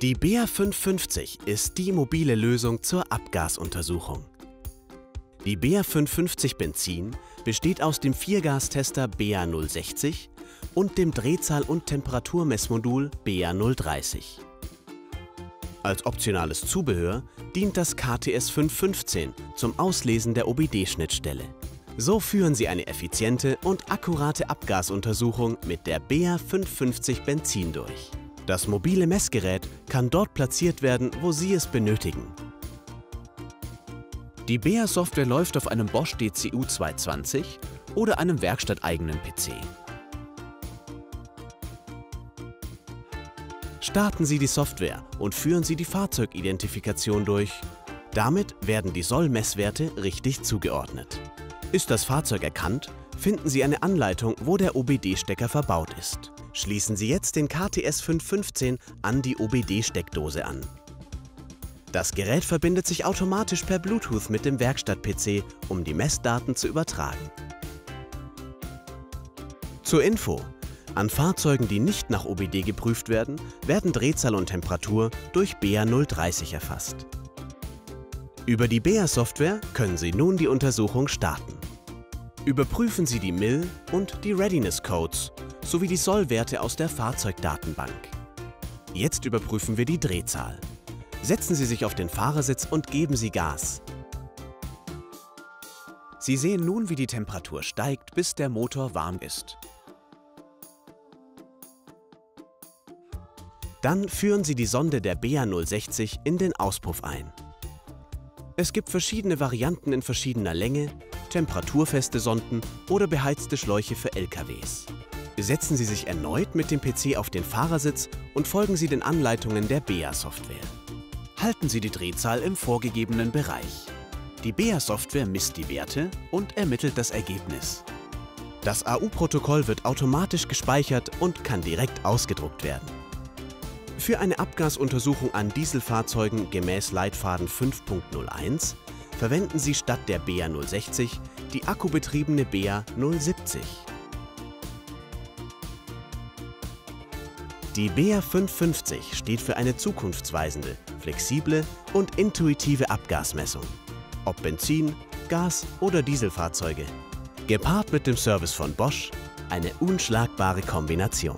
Die BR 550 ist die mobile Lösung zur Abgasuntersuchung. Die BR 550 Benzin besteht aus dem Viergastester BR 060 und dem Drehzahl- und Temperaturmessmodul BR 030. Als optionales Zubehör dient das KTS 515 zum Auslesen der OBD-Schnittstelle. So führen Sie eine effiziente und akkurate Abgasuntersuchung mit der BR 550 Benzin durch. Das mobile Messgerät kann dort platziert werden, wo Sie es benötigen. Die BEA-Software läuft auf einem Bosch DCU 220 oder einem werkstatteigenen PC. Starten Sie die Software und führen Sie die Fahrzeugidentifikation durch. Damit werden die Sollmesswerte richtig zugeordnet. Ist das Fahrzeug erkannt, finden Sie eine Anleitung, wo der OBD-Stecker verbaut ist. Schließen Sie jetzt den KTS 515 an die OBD-Steckdose an. Das Gerät verbindet sich automatisch per Bluetooth mit dem Werkstatt-PC, um die Messdaten zu übertragen. Zur Info. An Fahrzeugen, die nicht nach OBD geprüft werden, werden Drehzahl und Temperatur durch BA 030 erfasst. Über die BA-Software können Sie nun die Untersuchung starten. Überprüfen Sie die MIL und die Readiness Codes sowie die Sollwerte aus der Fahrzeugdatenbank. Jetzt überprüfen wir die Drehzahl. Setzen Sie sich auf den Fahrersitz und geben Sie Gas. Sie sehen nun, wie die Temperatur steigt, bis der Motor warm ist. Dann führen Sie die Sonde der BA 060 in den Auspuff ein. Es gibt verschiedene Varianten in verschiedener Länge, temperaturfeste Sonden oder beheizte Schläuche für LKWs. Setzen Sie sich erneut mit dem PC auf den Fahrersitz und folgen Sie den Anleitungen der BEA-Software. Halten Sie die Drehzahl im vorgegebenen Bereich. Die BEA-Software misst die Werte und ermittelt das Ergebnis. Das AU-Protokoll wird automatisch gespeichert und kann direkt ausgedruckt werden. Für eine Abgasuntersuchung an Dieselfahrzeugen gemäß Leitfaden 5.01 verwenden Sie statt der BA 060 die akkubetriebene BA 070. Die BA 550 steht für eine zukunftsweisende, flexible und intuitive Abgasmessung. Ob Benzin, Gas- oder Dieselfahrzeuge. Gepaart mit dem Service von Bosch eine unschlagbare Kombination.